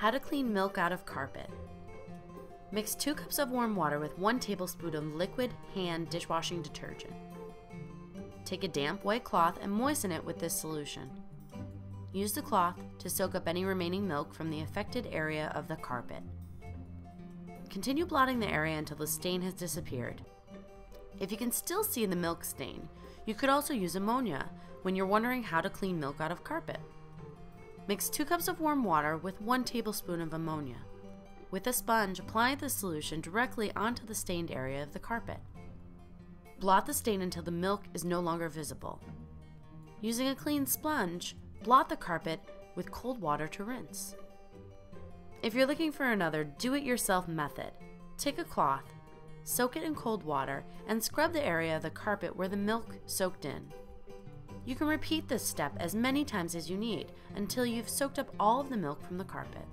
How to clean milk out of carpet. Mix 2 cups of warm water with 1 tablespoon of liquid hand dishwashing detergent. Take a damp white cloth and moisten it with this solution. Use the cloth to soak up any remaining milk from the affected area of the carpet. Continue blotting the area until the stain has disappeared. If you can still see the milk stain, you could also use ammonia when you're wondering how to clean milk out of carpet. Mix 2 cups of warm water with 1 tablespoon of ammonia. With a sponge, apply the solution directly onto the stained area of the carpet. Blot the stain until the milk is no longer visible. Using a clean sponge, blot the carpet with cold water to rinse. If you're looking for another do-it-yourself method, take a cloth, soak it in cold water, and scrub the area of the carpet where the milk soaked in. You can repeat this step as many times as you need until you've soaked up all of the milk from the carpet.